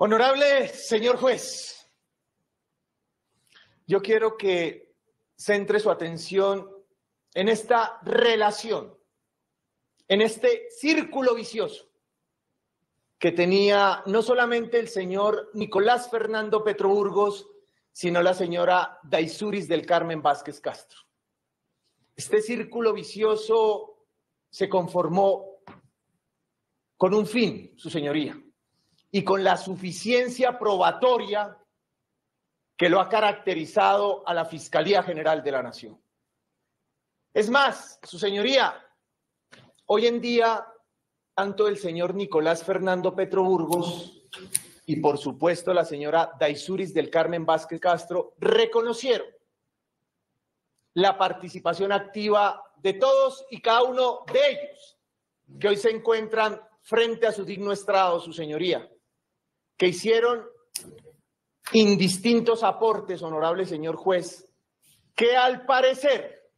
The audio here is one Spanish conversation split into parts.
Honorable señor juez, yo quiero que centre su atención en esta relación, en este círculo vicioso que tenía no solamente el señor Nicolás Fernando Petroburgos, sino la señora Daisuris del Carmen Vázquez Castro. Este círculo vicioso se conformó con un fin, su señoría, y con la suficiencia probatoria que lo ha caracterizado a la Fiscalía General de la Nación. Es más, su señoría, hoy en día, tanto el señor Nicolás Fernando Petro Burgos y por supuesto la señora Daisuris del Carmen Vázquez Castro reconocieron la participación activa de todos y cada uno de ellos que hoy se encuentran frente a su digno estrado, su señoría que hicieron indistintos aportes, honorable señor juez, que al parecer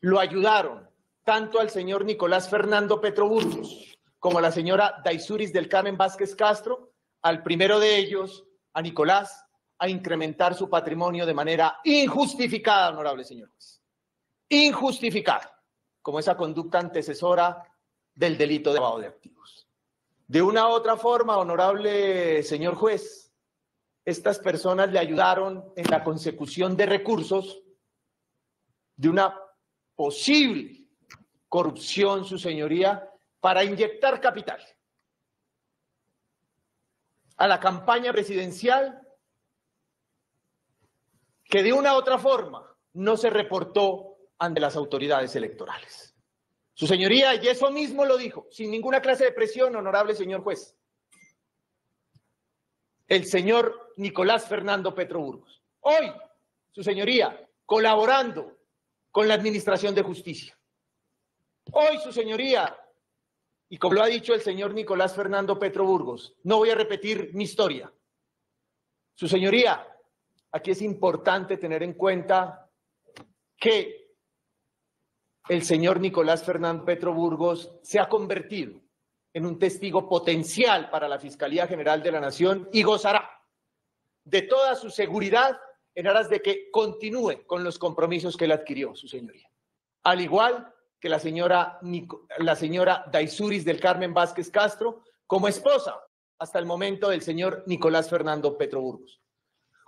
lo ayudaron tanto al señor Nicolás Fernando Petroburgos como a la señora Daisuris del Carmen Vázquez Castro, al primero de ellos, a Nicolás, a incrementar su patrimonio de manera injustificada, honorable señor juez. Injustificada, como esa conducta antecesora del delito de lavado de activos. De una u otra forma, honorable señor juez, estas personas le ayudaron en la consecución de recursos de una posible corrupción, su señoría, para inyectar capital a la campaña presidencial que de una u otra forma no se reportó ante las autoridades electorales. Su señoría, y eso mismo lo dijo, sin ninguna clase de presión, honorable señor juez. El señor Nicolás Fernando Petro Burgos. Hoy, su señoría, colaborando con la Administración de Justicia. Hoy, su señoría, y como lo ha dicho el señor Nicolás Fernando Petro Burgos, no voy a repetir mi historia. Su señoría, aquí es importante tener en cuenta que el señor Nicolás Fernán Petro Burgos se ha convertido en un testigo potencial para la Fiscalía General de la Nación y gozará de toda su seguridad en aras de que continúe con los compromisos que él adquirió, su señoría. Al igual que la señora, la señora Daisuris del Carmen Vázquez Castro, como esposa hasta el momento del señor Nicolás Fernando Petro Burgos.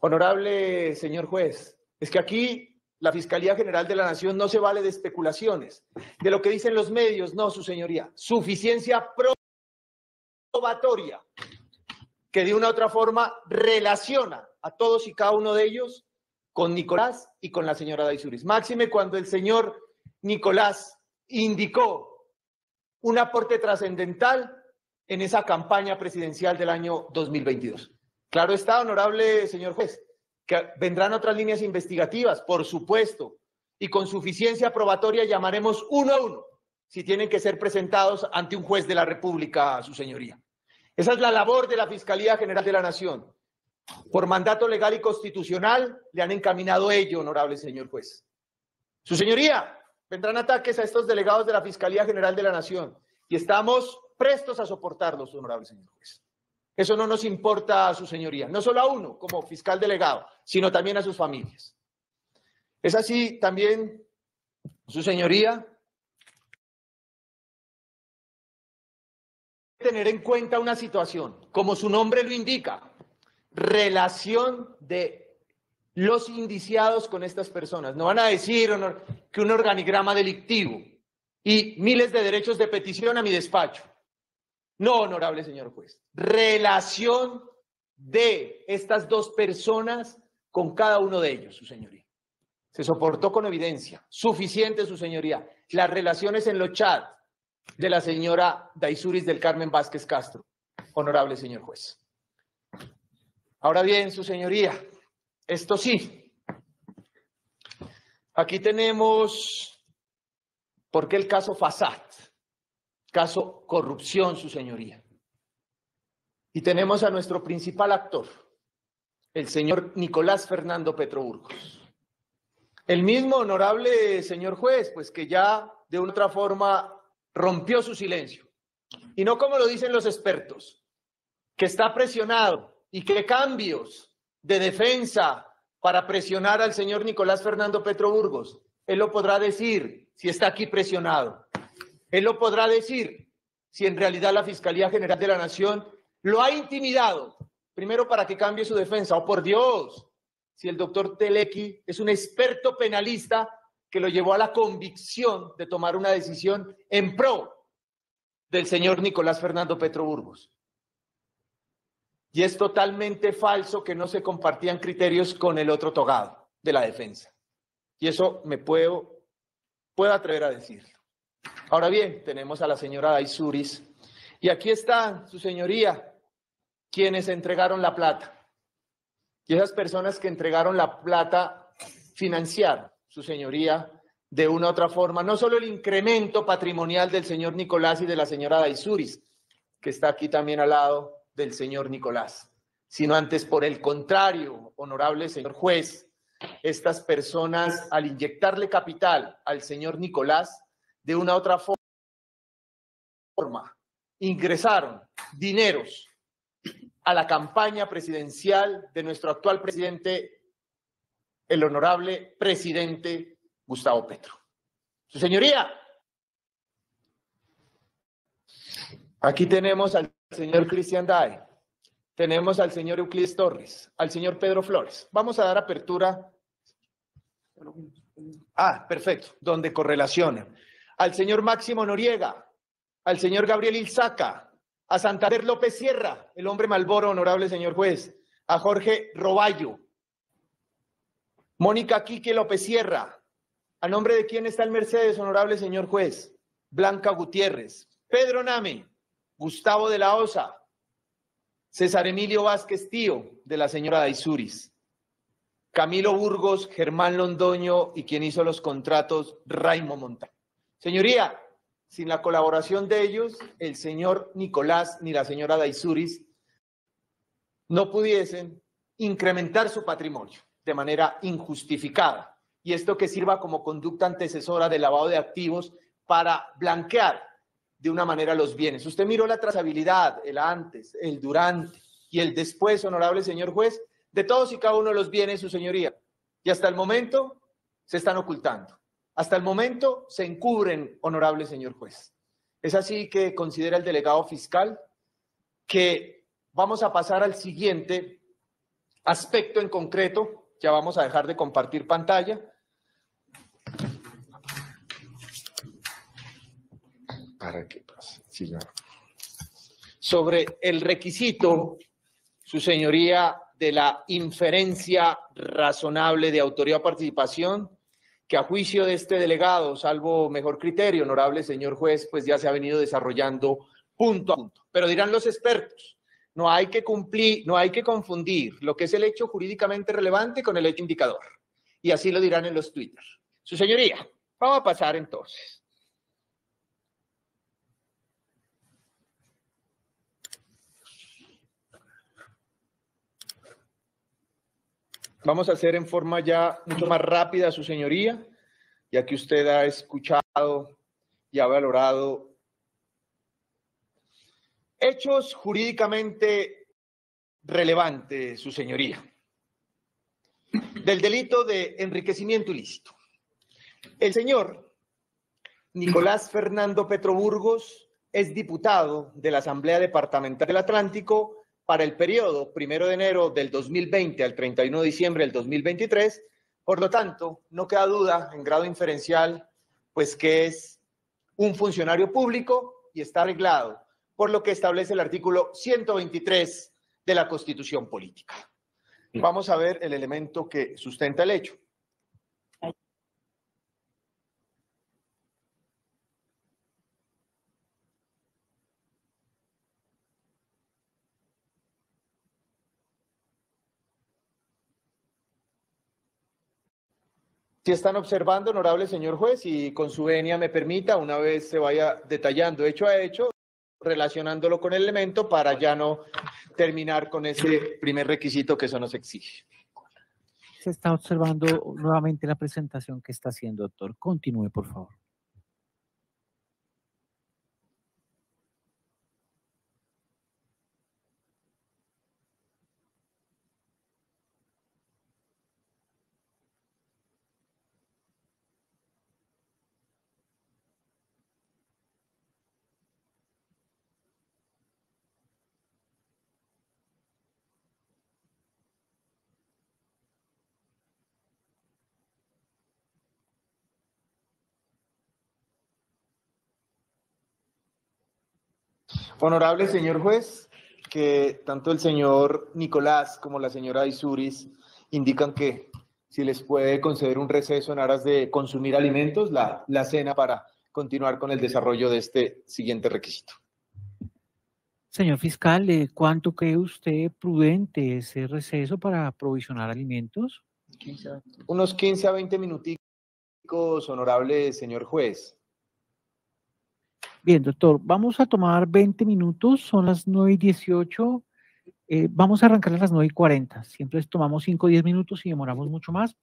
Honorable señor juez, es que aquí la Fiscalía General de la Nación no se vale de especulaciones, de lo que dicen los medios, no, su señoría. Suficiencia probatoria que de una u otra forma relaciona a todos y cada uno de ellos con Nicolás y con la señora Daisuris. Máxime cuando el señor Nicolás indicó un aporte trascendental en esa campaña presidencial del año 2022. Claro está, honorable señor juez, que vendrán otras líneas investigativas, por supuesto, y con suficiencia probatoria llamaremos uno a uno si tienen que ser presentados ante un juez de la República, su señoría. Esa es la labor de la Fiscalía General de la Nación. Por mandato legal y constitucional le han encaminado ello, honorable señor juez. Su señoría, vendrán ataques a estos delegados de la Fiscalía General de la Nación y estamos prestos a soportarlos, honorable señor juez. Eso no nos importa a su señoría, no solo a uno como fiscal delegado, sino también a sus familias. Es así también, su señoría, tener en cuenta una situación, como su nombre lo indica, relación de los indiciados con estas personas. No van a decir que un organigrama delictivo y miles de derechos de petición a mi despacho. No, honorable señor juez. Relación de estas dos personas con cada uno de ellos, su señoría. Se soportó con evidencia, suficiente, su señoría, las relaciones en los chats de la señora Daisuris del Carmen Vázquez Castro, honorable señor juez. Ahora bien, su señoría, esto sí, aquí tenemos, ¿por qué el caso Fasad? Caso corrupción, su señoría. Y tenemos a nuestro principal actor, el señor Nicolás Fernando Petroburgos. El mismo honorable señor juez, pues que ya de otra forma rompió su silencio. Y no como lo dicen los expertos, que está presionado y qué cambios de defensa para presionar al señor Nicolás Fernando Petro Burgos. Él lo podrá decir si está aquí presionado. Él lo podrá decir si en realidad la Fiscalía General de la Nación lo ha intimidado, primero para que cambie su defensa. Oh, por Dios, si el doctor Telequi es un experto penalista que lo llevó a la convicción de tomar una decisión en pro del señor Nicolás Fernando Petro Burgos. Y es totalmente falso que no se compartían criterios con el otro togado de la defensa. Y eso me puedo, puedo atrever a decirlo. Ahora bien, tenemos a la señora Daisuris. Y aquí está su señoría, quienes entregaron la plata. Y esas personas que entregaron la plata financiaron, su señoría, de una u otra forma, no solo el incremento patrimonial del señor Nicolás y de la señora Daisuris, que está aquí también al lado del señor Nicolás, sino antes por el contrario, honorable señor juez, estas personas al inyectarle capital al señor Nicolás, de una u otra forma, ingresaron dineros a la campaña presidencial de nuestro actual presidente, el honorable presidente Gustavo Petro. Su señoría, aquí tenemos al señor Cristian Dae, tenemos al señor Euclides Torres, al señor Pedro Flores. Vamos a dar apertura. Ah, perfecto, donde correlaciona. Al señor Máximo Noriega, al señor Gabriel Ilzaca, a Santander López Sierra, el hombre Malboro, honorable señor juez, a Jorge Roballo, Mónica Quique López Sierra, a nombre de quién está el Mercedes, honorable señor juez, Blanca Gutiérrez, Pedro Name, Gustavo de la Osa, César Emilio Vázquez Tío, de la señora Daisuris, Camilo Burgos, Germán Londoño y quien hizo los contratos, Raimo Monta. Señoría, sin la colaboración de ellos, el señor Nicolás ni la señora Daisuris no pudiesen incrementar su patrimonio de manera injustificada. Y esto que sirva como conducta antecesora de lavado de activos para blanquear de una manera los bienes. Usted miró la trazabilidad, el antes, el durante y el después, honorable señor juez, de todos y cada uno de los bienes, su señoría. Y hasta el momento se están ocultando. Hasta el momento se encubren, honorable señor juez. Es así que considera el delegado fiscal que vamos a pasar al siguiente aspecto en concreto. Ya vamos a dejar de compartir pantalla para que. Sobre el requisito, su señoría, de la inferencia razonable de autoría o participación, que a juicio de este delegado, salvo mejor criterio, honorable señor juez, pues ya se ha venido desarrollando punto a punto. Pero dirán los expertos, no hay que cumplir, no hay que confundir lo que es el hecho jurídicamente relevante con el hecho indicador. Y así lo dirán en los Twitter. Su señoría, vamos a pasar entonces Vamos a hacer en forma ya mucho más rápida, su señoría, ya que usted ha escuchado y ha valorado hechos jurídicamente relevantes, su señoría, del delito de enriquecimiento ilícito. El señor Nicolás Fernando Petroburgos es diputado de la Asamblea Departamental del Atlántico para el periodo primero de enero del 2020 al 31 de diciembre del 2023. Por lo tanto, no queda duda en grado inferencial, pues que es un funcionario público y está arreglado por lo que establece el artículo 123 de la Constitución Política. Vamos a ver el elemento que sustenta el hecho. Si están observando, honorable señor juez, y con su venia me permita, una vez se vaya detallando hecho a hecho, relacionándolo con el elemento para ya no terminar con ese primer requisito que eso nos exige. Se está observando nuevamente la presentación que está haciendo, doctor. Continúe, por favor. Honorable señor juez, que tanto el señor Nicolás como la señora Isuris indican que si les puede conceder un receso en aras de consumir alimentos, la, la cena para continuar con el desarrollo de este siguiente requisito. Señor fiscal, eh, ¿cuánto cree usted prudente ese receso para provisionar alimentos? Unos 15 a 20 minuticos, honorable señor juez. Bien, doctor, vamos a tomar 20 minutos, son las 9 y 18. Eh, vamos a arrancar a las 9 y 40. Siempre tomamos 5 o 10 minutos y demoramos mucho más.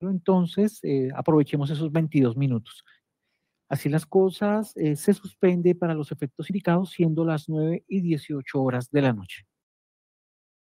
Entonces, eh, aprovechemos esos 22 minutos. Así las cosas, eh, se suspende para los efectos indicados, siendo las 9 y 18 horas de la noche.